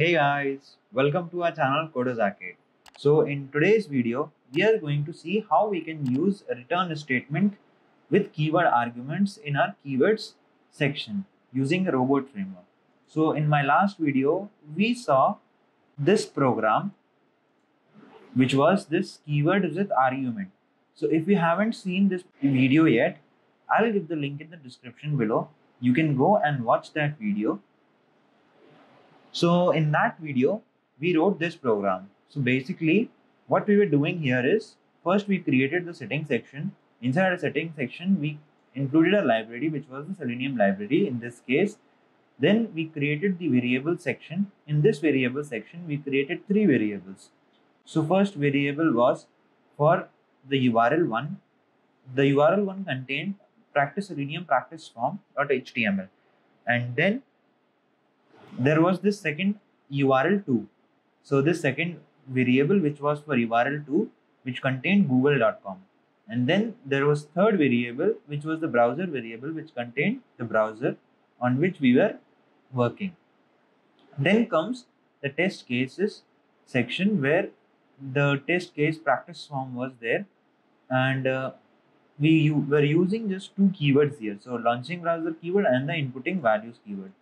Hey guys, welcome to our channel Coders Arcade. So in today's video, we are going to see how we can use a return statement with keyword arguments in our keywords section using a robot framework. So in my last video, we saw this program which was this keyword with argument. So if you haven't seen this video yet, I'll give the link in the description below. You can go and watch that video so in that video, we wrote this program. So basically what we were doing here is first we created the setting section. Inside the setting section, we included a library, which was the Selenium library in this case. Then we created the variable section. In this variable section, we created three variables. So first variable was for the URL one. The URL one contained practice selenium practice form.html. And then there was this second url2 so this second variable which was for url2 which contained google.com and then there was third variable which was the browser variable which contained the browser on which we were working. Then comes the test cases section where the test case practice form was there. And uh, we were using just two keywords here. So launching browser keyword and the inputting values keyword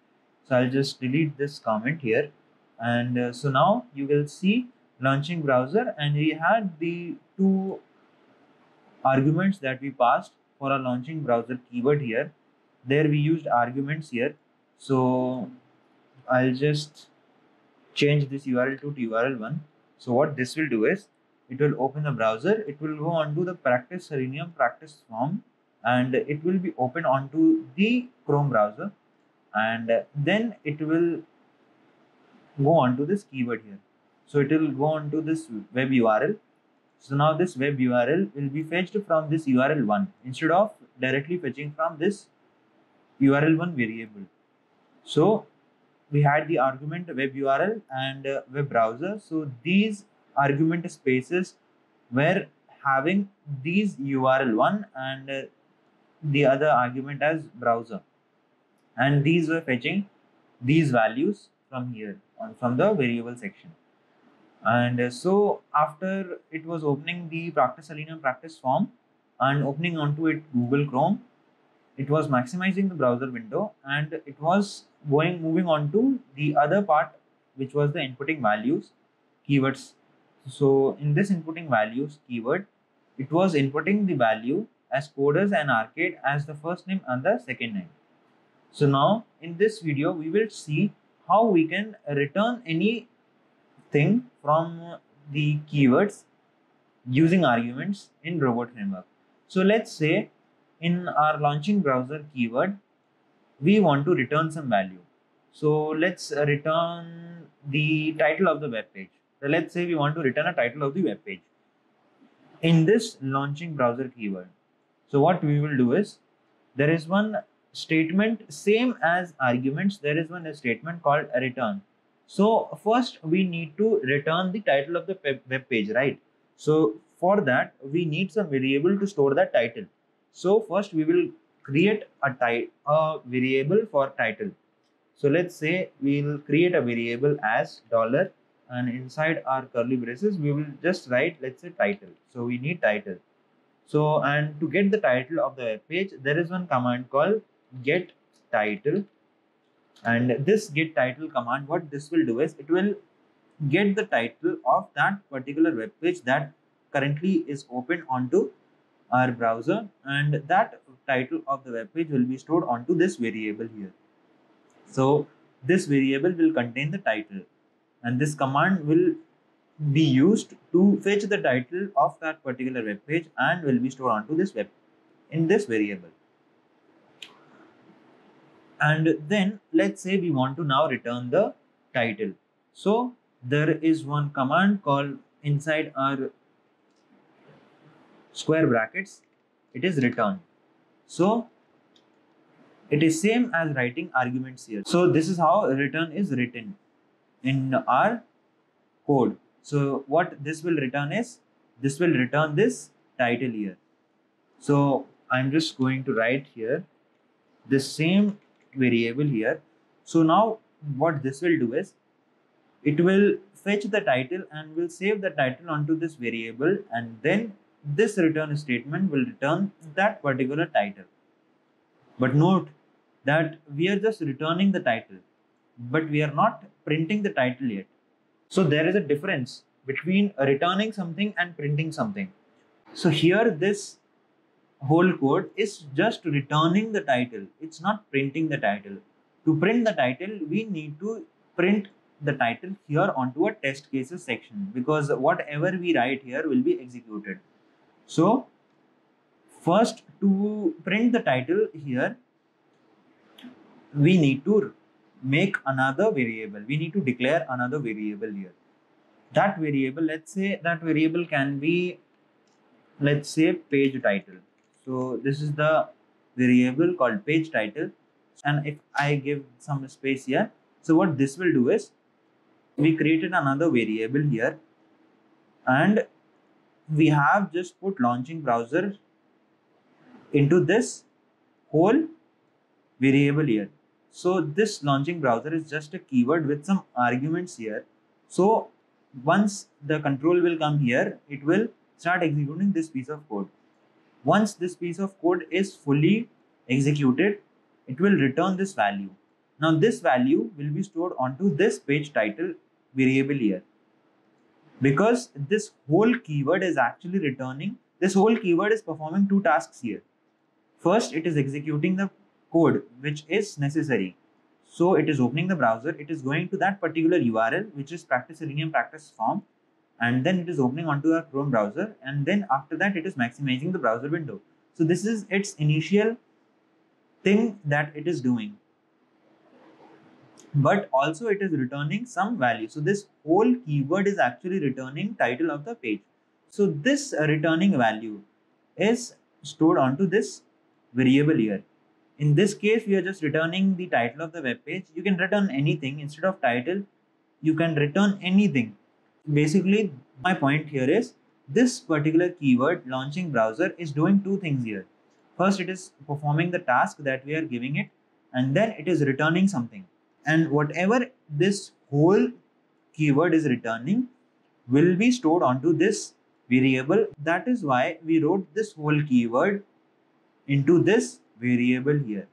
so I'll just delete this comment here. And uh, so now you will see launching browser and we had the two arguments that we passed for our launching browser keyword here. There we used arguments here. So I'll just change this URL to URL1. So what this will do is it will open the browser. It will go onto the practice Selenium practice form and it will be open onto the Chrome browser and then it will go on to this keyword here. So it will go on to this web url so now this web url will be fetched from this url1 instead of directly fetching from this url1 variable. So we had the argument web url and uh, web browser. So these argument spaces were having these url1 and uh, the other argument as browser and these were fetching these values from here on from the variable section. And uh, so after it was opening the practice selenium practice form and opening onto it google chrome it was maximizing the browser window and it was going moving on to the other part which was the inputting values keywords. So in this inputting values keyword it was inputting the value as coders and arcade as the first name and the second name so now in this video, we will see how we can return anything from the keywords using arguments in robot framework. So let's say in our launching browser keyword, we want to return some value. So let's return the title of the web page. So let's say we want to return a title of the web page in this launching browser keyword. So what we will do is there is one statement same as arguments there is one statement called return. So first we need to return the title of the web page right? So for that we need some variable to store that title. So first we will create a type a variable for title. So let's say we'll create a variable as dollar and inside our curly braces we will just write let's say title. So we need title. So and to get the title of the web page there is one command called get title. And this get title command what this will do is it will get the title of that particular web page that currently is open onto our browser. And that title of the web page will be stored onto this variable here. So this variable will contain the title. And this command will be used to fetch the title of that particular web page and will be stored onto this web in this variable and then let's say we want to now return the title. So there is one command called inside our square brackets. It is return. So it is same as writing arguments here. So this is how return is written in our code. So what this will return is this will return this title here. So i'm just going to write here the same variable here. So now what this will do is it will fetch the title and will save the title onto this variable and then this return statement will return that particular title. But note that we are just returning the title but we are not printing the title yet. So there is a difference between returning something and printing something. So here this whole code is just returning the title. It's not printing the title. To print the title we need to print the title here onto a test cases section because whatever we write here will be executed. So first to print the title here we need to make another variable. We need to declare another variable here. That variable let's say that variable can be let's say page title so this is the variable called page title. And if i give some space here so what this will do is we created another variable here. And we have just put launching browser into this whole variable here. So this launching browser is just a keyword with some arguments here. So once the control will come here it will start executing this piece of code once this piece of code is fully executed it will return this value. Now this value will be stored onto this page title variable here. Because this whole keyword is actually returning this whole keyword is performing two tasks here. First it is executing the code which is necessary. So it is opening the browser. It is going to that particular url which is practice selenium practice form and then it is opening onto a chrome browser and then after that it is maximizing the browser window. So this is its initial thing that it is doing. But also it is returning some value. So this whole keyword is actually returning title of the page. So this returning value is stored onto this variable here. In this case we are just returning the title of the web page. You can return anything. Instead of title you can return anything basically my point here is this particular keyword launching browser is doing two things here. First it is performing the task that we are giving it and then it is returning something. And whatever this whole keyword is returning will be stored onto this variable. That is why we wrote this whole keyword into this variable here.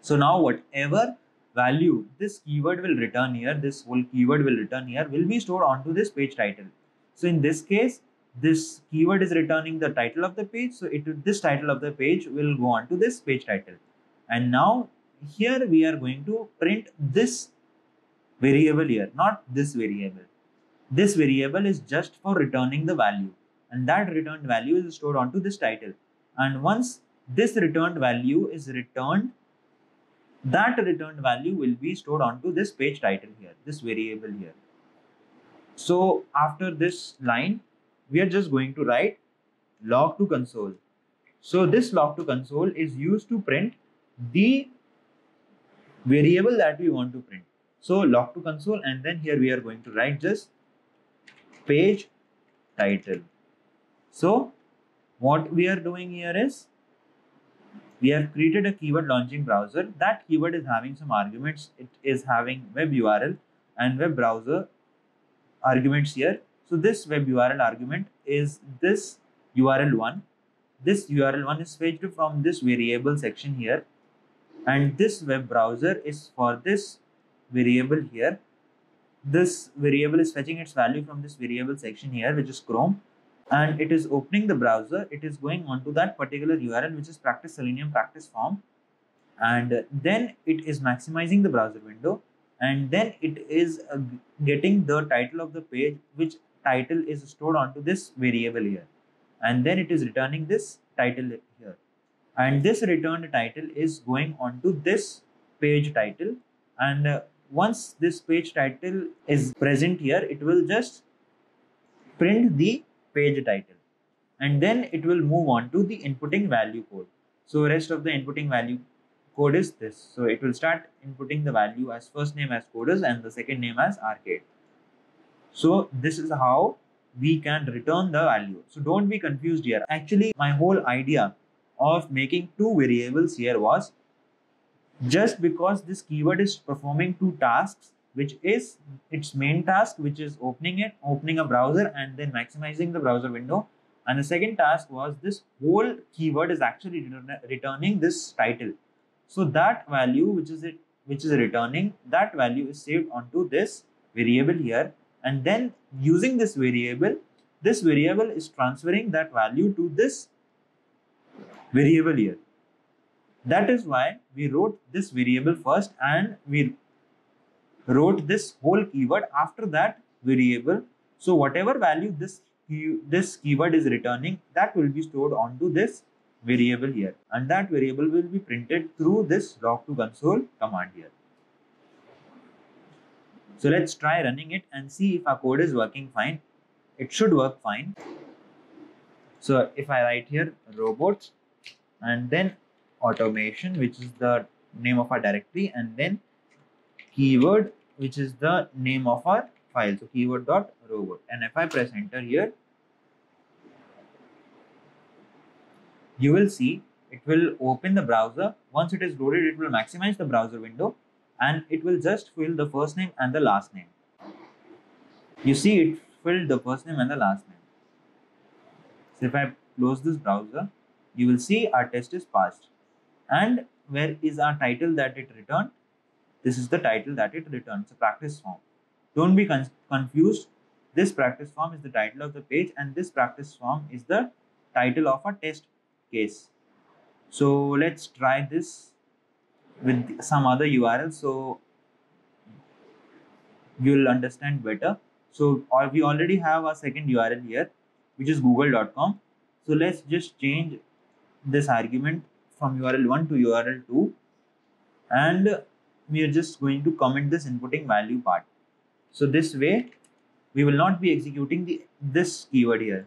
So now whatever value. This keyword will return here. This whole keyword will return here will be stored onto this page title. So in this case this keyword is returning the title of the page. So it this title of the page will go on to this page title. And now here we are going to print this variable here, not this variable. This variable is just for returning the value. And that returned value is stored onto this title. And once this returned value is returned, that returned value will be stored onto this page title here, this variable here. So after this line, we are just going to write log to console. So this log to console is used to print the variable that we want to print. So log to console and then here we are going to write just page title. So what we are doing here is we have created a keyword launching browser. That keyword is having some arguments. It is having web URL and web browser arguments here. So this web URL argument is this URL one. This URL one is fetched from this variable section here and this web browser is for this variable here this variable is fetching its value from this variable section here which is chrome and it is opening the browser. It is going on to that particular url which is practice selenium practice form. And then it is maximizing the browser window. And then it is uh, getting the title of the page which title is stored onto this variable here. And then it is returning this title here. And this returned title is going on to this page title. And uh, once this page title is present here it will just print the page title. And then it will move on to the inputting value code. So rest of the inputting value code is this. So it will start inputting the value as first name as coders and the second name as arcade. So this is how we can return the value. So don't be confused here. Actually my whole idea of making two variables here was just because this keyword is performing two tasks which is its main task, which is opening it, opening a browser and then maximizing the browser window. And the second task was this whole keyword is actually returning this title. So that value, which is it, which is returning, that value is saved onto this variable here. And then using this variable, this variable is transferring that value to this variable here. That is why we wrote this variable first and we wrote this whole keyword after that variable. So whatever value this this keyword is returning, that will be stored onto this variable here. And that variable will be printed through this log to console command here. So let's try running it and see if our code is working fine. It should work fine. So if I write here robots and then automation, which is the name of our directory, and then keyword, which is the name of our file. So keyword dot robot. And if I press enter here, you will see it will open the browser. Once it is loaded, it will maximize the browser window and it will just fill the first name and the last name. You see it filled the first name and the last name. So if I close this browser, you will see our test is passed. And where is our title that it returned? This is the title that it returns, a practice form. Don't be con confused. This practice form is the title of the page and this practice form is the title of a test case. So let's try this with some other URL so you'll understand better. So or we already have a second URL here, which is google.com. So let's just change this argument from URL1 to URL2 and we are just going to comment this inputting value part. So this way we will not be executing the this keyword here.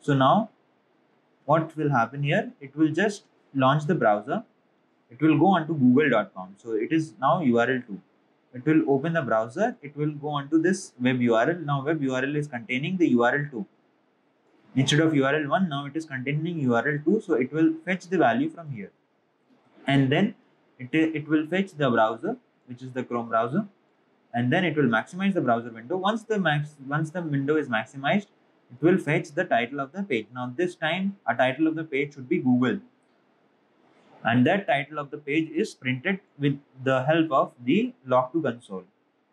So now what will happen here? It will just launch the browser. It will go on to google.com. So it is now URL2. It will open the browser. It will go on to this web URL. Now web URL is containing the URL2 instead of url1 now it is containing url2 so it will fetch the value from here and then it, it will fetch the browser which is the chrome browser and then it will maximize the browser window. Once the max once the window is maximized it will fetch the title of the page. Now this time a title of the page should be google. And that title of the page is printed with the help of the log to console.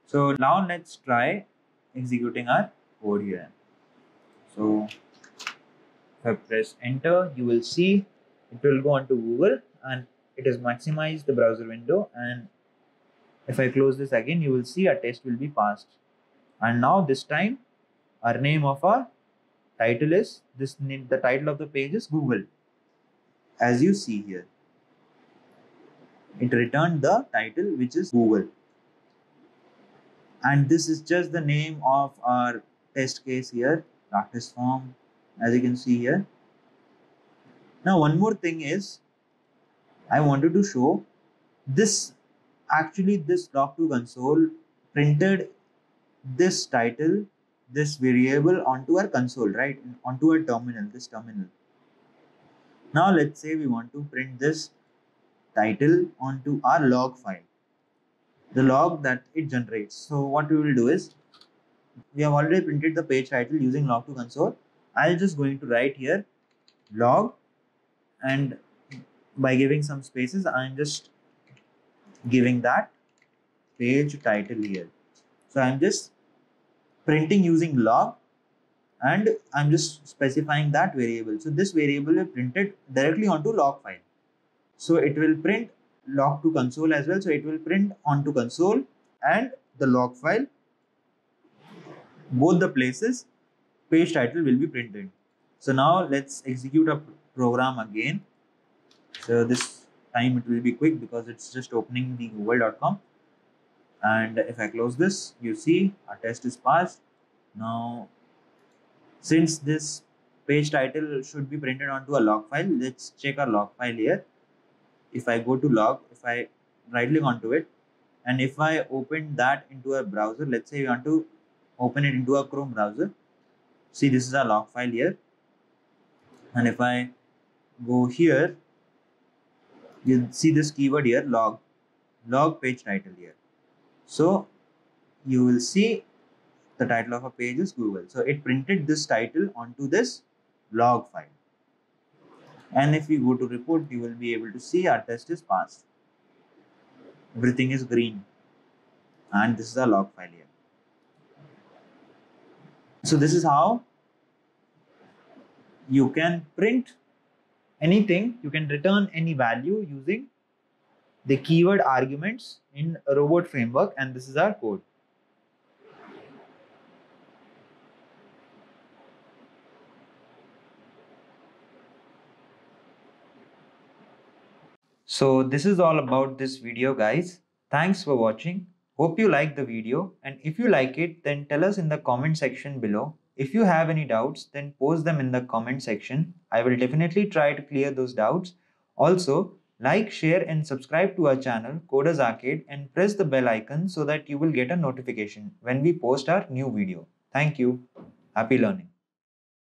So now let's try executing our code here. So if I press enter, you will see it will go on to Google and it has maximized the browser window. And if I close this again, you will see a test will be passed. And now this time, our name of our title is this name, the title of the page is Google. As you see here, it returned the title which is Google. And this is just the name of our test case here, practice form as you can see here. Now one more thing is I wanted to show this actually this log to console printed this title this variable onto our console right? Onto our terminal this terminal. Now let's say we want to print this title onto our log file. The log that it generates. So what we will do is we have already printed the page title using log to console. I'll just going to write here log and by giving some spaces I'm just giving that page title here. So I'm just printing using log and I'm just specifying that variable. So this variable will is printed directly onto log file. So it will print log to console as well. So it will print onto console and the log file. Both the places page title will be printed. So now let's execute a program again. So this time it will be quick because it's just opening the google.com and if I close this you see our test is passed. Now since this page title should be printed onto a log file let's check our log file here. If I go to log if I right click onto it and if I open that into a browser let's say you want to open it into a Chrome browser see this is a log file here and if I go here you see this keyword here log log page title here so you will see the title of a page is Google. So it printed this title onto this log file. And if we go to report, you will be able to see our test is passed. Everything is green. And this is a log file here. So this is how you can print anything, you can return any value using the keyword arguments in a robot framework and this is our code. So this is all about this video guys. Thanks for watching. Hope you like the video and if you like it then tell us in the comment section below. If you have any doubts then post them in the comment section. I will definitely try to clear those doubts. Also like, share and subscribe to our channel Coders Arcade and press the bell icon so that you will get a notification when we post our new video. Thank you. Happy learning.